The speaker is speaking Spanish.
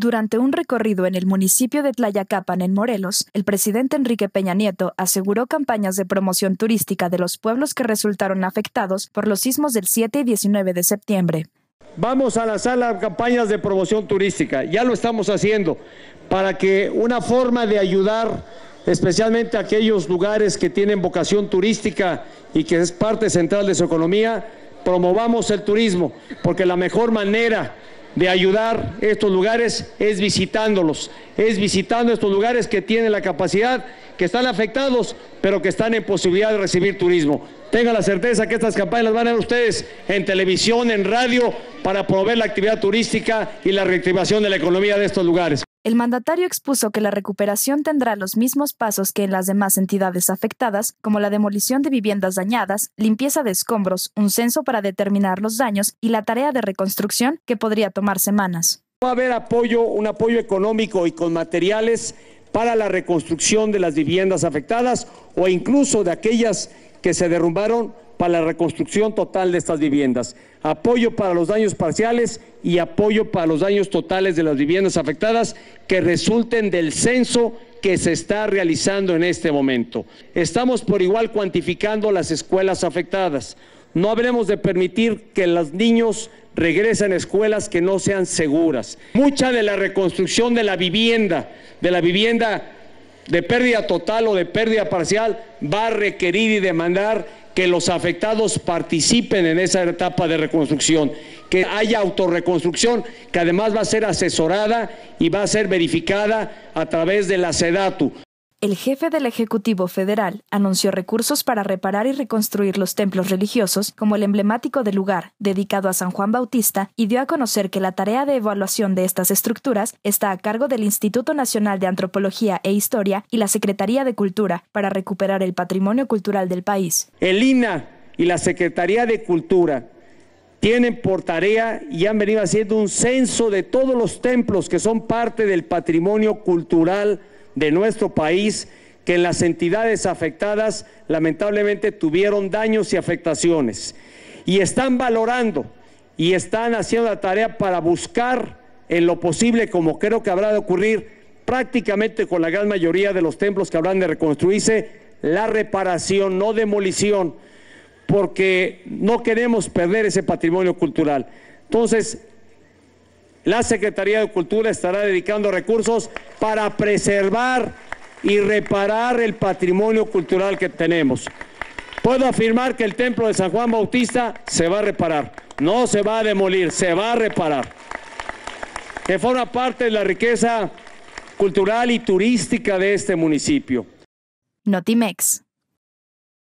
Durante un recorrido en el municipio de Tlayacapan, en Morelos, el presidente Enrique Peña Nieto aseguró campañas de promoción turística de los pueblos que resultaron afectados por los sismos del 7 y 19 de septiembre. Vamos a lanzar las campañas de promoción turística, ya lo estamos haciendo, para que una forma de ayudar especialmente a aquellos lugares que tienen vocación turística y que es parte central de su economía, promovamos el turismo, porque la mejor manera de ayudar estos lugares es visitándolos, es visitando estos lugares que tienen la capacidad, que están afectados, pero que están en posibilidad de recibir turismo. Tengan la certeza que estas campañas las van a ver ustedes en televisión, en radio, para promover la actividad turística y la reactivación de la economía de estos lugares. El mandatario expuso que la recuperación tendrá los mismos pasos que en las demás entidades afectadas, como la demolición de viviendas dañadas, limpieza de escombros, un censo para determinar los daños y la tarea de reconstrucción que podría tomar semanas. Va a haber apoyo, un apoyo económico y con materiales para la reconstrucción de las viviendas afectadas o incluso de aquellas que se derrumbaron para la reconstrucción total de estas viviendas, apoyo para los daños parciales y apoyo para los daños totales de las viviendas afectadas que resulten del censo que se está realizando en este momento. Estamos por igual cuantificando las escuelas afectadas. No habremos de permitir que los niños regresen a escuelas que no sean seguras. Mucha de la reconstrucción de la vivienda, de la vivienda de pérdida total o de pérdida parcial, va a requerir y demandar que los afectados participen en esa etapa de reconstrucción, que haya autorreconstrucción, que además va a ser asesorada y va a ser verificada a través de la SEDATU. El jefe del Ejecutivo Federal anunció recursos para reparar y reconstruir los templos religiosos como el emblemático del lugar, dedicado a San Juan Bautista, y dio a conocer que la tarea de evaluación de estas estructuras está a cargo del Instituto Nacional de Antropología e Historia y la Secretaría de Cultura para recuperar el patrimonio cultural del país. El INA y la Secretaría de Cultura tienen por tarea y han venido haciendo un censo de todos los templos que son parte del patrimonio cultural de nuestro país que en las entidades afectadas lamentablemente tuvieron daños y afectaciones. Y están valorando y están haciendo la tarea para buscar en lo posible, como creo que habrá de ocurrir prácticamente con la gran mayoría de los templos que habrán de reconstruirse, la reparación, no demolición, porque no queremos perder ese patrimonio cultural. Entonces, la Secretaría de Cultura estará dedicando recursos para preservar y reparar el patrimonio cultural que tenemos. Puedo afirmar que el templo de San Juan Bautista se va a reparar, no se va a demolir, se va a reparar, que forma parte de la riqueza cultural y turística de este municipio. Notimex.